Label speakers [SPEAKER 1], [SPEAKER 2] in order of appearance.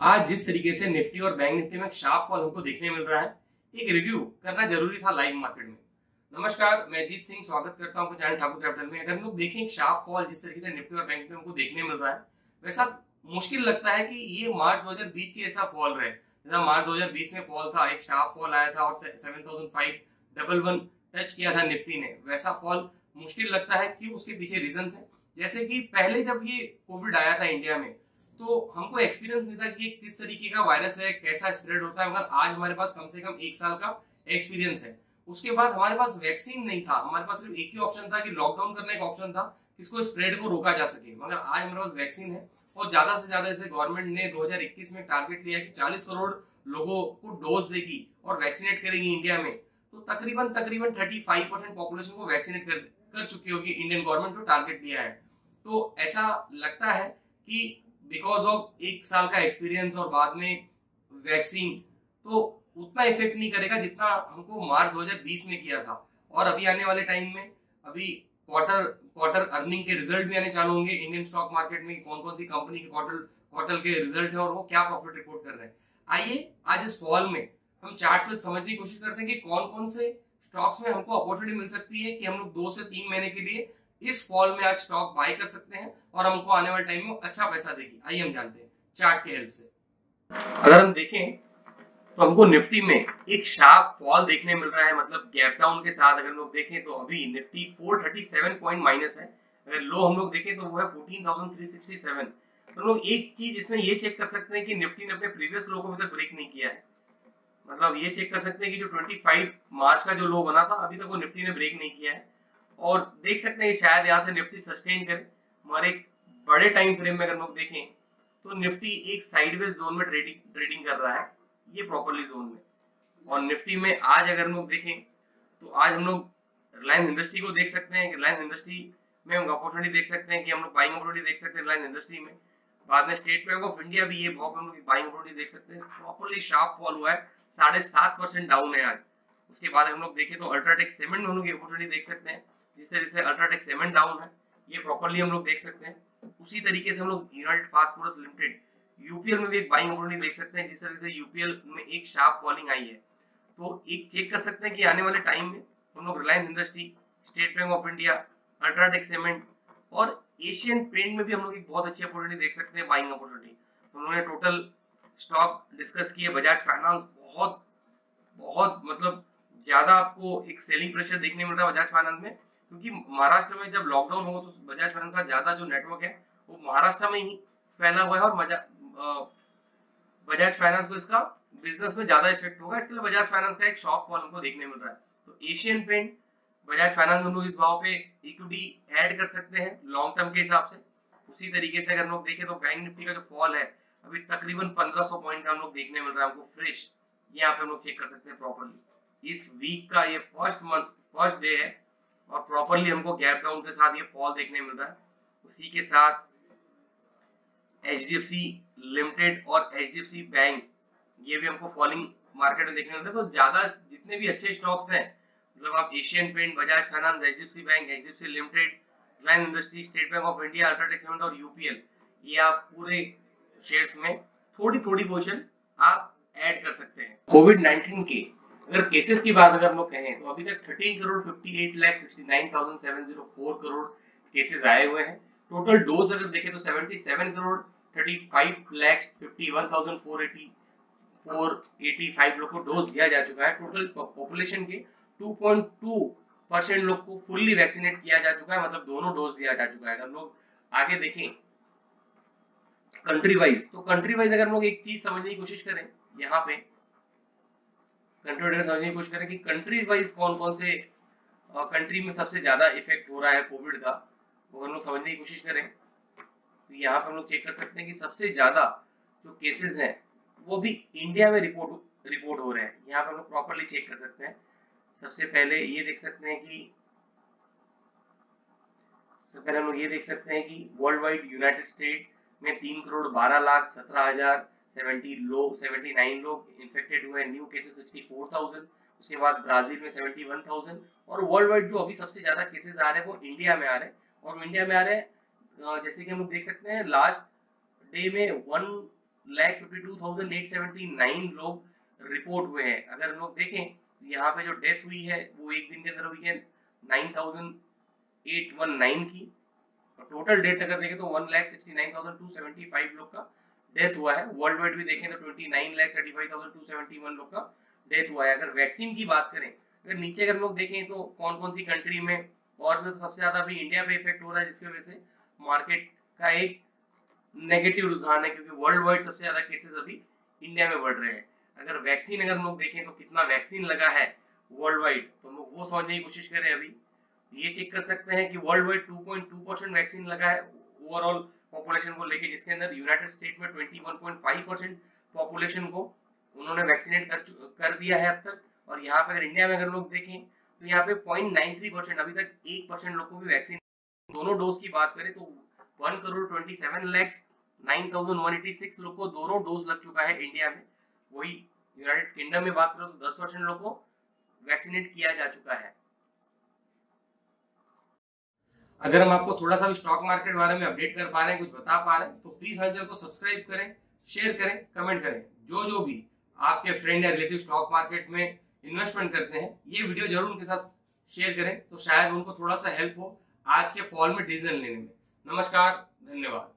[SPEAKER 1] आज जिस तरीके से निफ्टी और बैंक निफ्टी में शार्प फॉल हमको देखने मिल रहा है, एक रिव्यू करना ज़रूरी था लाइव मार्केट में। नमस्कार, मैं जीत सिंह स्वागत करता हूँ चैनल ठाकुर कैपिटल में। अगर हम लोग देखें शार्प फॉल जिस तरीके से निफ्टी और बैंक में हमको देखने मिल रहा है वैसा मुश्किल लगता है कि ये मार्च 2020 के ऐसा फॉल रहे। जैसा मार्च 2020 में फॉल था, एक शार्प फॉल आया था और seven thousand five double one touch किया था निफ्टी ने। वैसा फॉल मुश्किल लगता है कि उसके पीछे रीजन है। जैसे कि पहले जब ये कोविड आया था इंडिया में तो हमको एक्सपीरियंस था कि किस तरीके का वायरस है, कैसा स्प्रेड होता है, मगर आज हमारे पास कम से कम एक साल का एक्सपीरियंस है। उसके बाद हमारे पास वैक्सीन नहीं था, हमारे पास सिर्फ़ एक ही ऑप्शन था कि लॉकडाउन करने का ऑप्शन था इसको स्प्रेड को रोका जा सके। मगर आज हमारे पास वैक्सीन है और ज़्यादा से ज़्यादा जैसे गवर्नमेंट ने 2021 में टारगेट लिया कि 40 करोड़ लोगों को डोज देगी और वैक्सीनेट करेगी इंडिया में। तो तकरीबन तकरीबन 35 परसेंट पॉपुलेशन को वैक्सीनेट कर कर चुकी होगी इंडियन गवर्नमेंट जो टारगेट लिया है। तो ऐसा लगता है कि बिकॉज़ ऑफ़ एक साल का एक्सपीरियंस और बाद में वैक्सीन तो उतना इफ़ेक्ट नहीं करेगा जितना हमको मार्च 2020 में किया था। और अभी आने वाले टाइम में, अभी क्वार्टर क्वार्टर अर्निंग के रिज़ल्ट भी आने चालू होंगे। इंडियन स्टॉक मार्केट में कौन कौन सी कंपनी के क्वार्टर क्वार्टर के रिज़ल्ट है और वो क्या प्रॉफिट रिपोर्ट कर रहे हैं। आइए, आज इस फॉल में हम चार्ट में समझने की कोशिश करते हैं कि कौन कौन से स्टॉक्स में हमको अपॉर्चुनिटी मिल सकती है कि हम लोग दो से तीन महीने के लिए इस फॉल में आज स्टॉक बाय कर सकते हैं और हमको आने वाले टाइम में अच्छा पैसा देगी। आइए हम जानते हैं चार्ट के हेल्प से। अगर हम देखें तो हमको निफ्टी में एक शार्प फॉल देखने मिल रहा है मतलब गैप डाउन के साथ अगर लोग देखें तो अभी निफ्टी 437 पॉइंट माइनस है। अगर लो हम लोग देखें तो वो है 14,367 तो लोग एक चीज़ इसमें ये चेक कर सकते हैं कि निफ्टी ने अपने प्रीवियस लो को अभी तक ब्रेक नहीं किया है। मतलब ये चेक कर सकते हैं कि जो 25 मार्च का जो लो बना था अभी तक वो निफ्टी ने ब्रेक नहीं किया है। और देख सकते हैं शायद यहाँ से निफ्टी सस्टेन करे। हमारे बड़े टाइम फ्रेम में अगर लोग देखें तो निफ्टी एक साइडवेज जोन में ट्रेडिंग ट्रेडिंग कर रहा है, ये प्रॉपरली जोन में। और निफ्टी में आज अगर हम लोग देखें तो आज हम लोग रिलायंस इंडस्ट्री को देख सकते हैं रिलायंस इंडस्ट्री में हम अपॉर्चुनिटी देख सकते हैं कि हम लोग बाइंग अपॉर्चुनिटी देख सकते हैं रिलायंस इंडस्ट्री में। बाद में स्टेट बैंक ऑफ़ इंडिया भी ये बहुत हम लोग बाइंग अपॉर्चुनिटी देख सकते हैं। प्रॉपरली शार्प फॉल हुआ है, साढ़े सात परसेंट डाउन है आज। उसके बाद हम लोग देखें तो अल्ट्राटेक सीमेंट में हम लोग अपॉर्चुनिटी देख सकते हैं। जिस तरह से अल्ट्राटेक सीमेंट डाउन है, ये प्रॉपरली हम लोग देख सकते हैं। उसी तरीके से हम लोग यूनाइटेड फास्टफूड्स लिमिटेड यूपीएल में भी एक बाइंग अपॉर्चुनिटी देख सकते हैं, जिस तरह से यूपीएल में एक शार्प फॉलिंग आई है। तो एक चेक कर सकते हैं कि आने वाले टाइम में हम लोग Reliance industry State Bank of India UltraTech cement और एशियन पेंट में भी हम लोग एक बहुत अच्छी अपॉर्चुनिटी देख सकते हैं बाइंग अपॉर्चुनिटी हम लोगों टोटल स्टॉक डिस्कस किए बजाज फाइनेंस बहुत बहुत मतलब ज़्यादा आपको एक सेलिंग प्रेशर देखने मिल रहा है बजाज फाइनेंस में। क्योंकि महाराष्ट्र में जब लॉकडाउन हो तो बजाज फाइनेंस का ज़्यादा जो नेटवर्क है, वो महाराष्ट्र में ही फैला हुआ है और बजाज फाइनेंस को इसका बिज़नेस में ज़्यादा इफ़ेक्ट होगा। इसके लिए बजाज फाइनेंस का एक शॉक फॉल हमको देखने मिल रहा है। तो एशियन पेंट बजाज फाइनेंस हम लोग इस भाव पे इक्विटी ऐड कर सकते हैं लॉन्ग टर्म के हिसाब से। उसी तरीके से अगर हम लोग देखें तो बैंक निफ्टी का जो फॉल है, अभी तकरीबन 1500 पॉइंट का हम लोग देखने मिल रहा है हमको फ्रेश यहाँ पे हम लोग चेक कर सकते हैं प्रॉपरली इस वीक का ये फ़र्स्ट मंथ फ़र्स्ट डे है। और प्रॉपरली हमको गैप डाउन के साथ ये फॉल देखने मिल रहा है। उसी के साथ एच लिमिटेड और एच बैंक ये भी हमको फॉलिंग मार्केट में देखने मिलता है। तो ज़्यादा जितने भी अच्छे स्टॉक्स हैं मतलब आप Asian paint Bajaj finance H bank H limited Reliance industry State Bank of India UltraTech cement और यूपीएल ये आप पूरे शेयर्स में थोड़ी थोड़ी पोर्शन आप ऐड कर सकते हैं। कोविड 19 के अगर केसेस की बात अगर हम लोग कहें तो अभी तक 13 करोड़ 58 लाख 69,704 करोड़ केसेस आए हुए हैं। टोटल डोज अगर देखें तो 77 करोड़ 35 लाख 51,480 485 लोग को डोज दिया जा चुका है। टोटल पॉपुलेशन के 2.2 परसेंट लोग को फुल्ली वैक्सीनेट किया जा चुका है मतलब दोनों डोज दिया जा चुका है। अगर लोग आगे देखें कंट्री वाइज तो कंट्री वाइज अगर हम लोग एक चीज़ समझने की कोशिश करें यहाँ पे कंट्री वाइज समझने की कोशिश करें कि कंट्री वाइज कौन कौन से कंट्री में सबसे ज़्यादा इफ़ेक्ट हो रहा है कोविड का, वो हम लोग समझने की कोशिश करें। तो यहाँ पे हम लोग चेक कर सकते हैं कि सबसे ज़्यादा जो केसेस हैं, वो भी इंडिया में रिपोर्ट रिपोर्ट हो रहे हैं। यहाँ पे हम लोग प्रॉपरली चेक कर सकते हैं। सबसे पहले ये देख सकते हैं कि, सबसे पहले हम लोग ये देख सकते हैं कि वर्ल्ड वाइड यूनाइटेड स्टेट में तीन करोड़ बारह लाख सत्रह हज़ार सेवेंटी लोग सेवेंटी नाइन लोग इन्फेक्टेड हुए new cases sixty four thousand उसके बाद ब्राज़ील में सेवेंटी वन थाउज़ेंड और वर्ल्ड वाइड जो अभी सबसे ज़्यादा केसेस आ रहे हैं, वो इंडिया में आ रहे हैं। और इंडिया में आ रहे हैं जैसे कि हम देख सकते हैं लास्ट डे में one lakh fifty two thousand eight seventy nine लोग रिपोर्ट हुए हैं। अगर लोग देखें, यहाँ पे जो डेथ हुई है, वो एक दिन के अंदर हुई है nine thousand eight one nine की। टोटल डेथ अगर देखें तो one lakh sixty nine thousand two seventy five लोग का डेथ हुआ है। वर्ल्ड वाइड भी देखें तो twenty nine lakh thirty five thousand two seventy one लोग का डेथ हुआ है। अगर वैक्सीन की बात करें, अगर नीचे अगर लोग देखें तो कौन कौन सी कंट्री में और तो सबसे ज़्यादा अभी इंडिया पे इफ़ेक्ट हो रहा है, जिसकी वजह से मार्केट का एक नेगेटिव रुझान है, क्योंकि वर्ल्ड वाइड सबसे ज़्यादा केसेस अभी इंडिया में बढ़ रहे हैं। अगर वैक्सीन अगर लोग देखें तो कितना वैक्सीन लगा है वर्ल्ड वाइड तो लोग वो समझने की कोशिश करें अभी। ये चेक कर सकते हैं कि वर्ल्ड वाइड 2.2 परसेंट वैक्सीन लगा है ओवरऑल पॉपुलेशन को लेके, जिसके अंदर यूनाइटेड स्टेट में 21.5 परसेंट पॉपुलेशन को उन्होंने वैक्सीनेट कर कर दिया है अब तक। और यहाँ पे अगर इंडिया में अगर लोग देखें तो यहाँ पे 0.93 परसेंट अभी तक एक परसेंट लोग को भी वैक्सीन दोनों डोज की बात करें तो one crore twenty seven lakhs nine लोग को दोनों डोज लग चुका है इंडिया में। वही यूनाइटेड किंगडम में बात करो तो दस लोग को वैक्सीनेट किया जा चुका है। अगर हम आपको थोड़ा सा भी स्टॉक मार्केट बारे में अपडेट कर पा रहे हैं, कुछ बता पा रहे हैं तो प्लीज़ हमारे चैनल को सब्सक्राइब करें शेयर करें कमेंट करें। जो जो भी आपके फ्रेंड या रिलेटिव स्टॉक मार्केट में इन्वेस्टमेंट करते हैं, ये वीडियो ज़रूर उनके साथ शेयर करें तो शायद उनको थोड़ा सा हेल्प हो आज के फॉल में डिसीज़न लेने में। नमस्कार, धन्यवाद।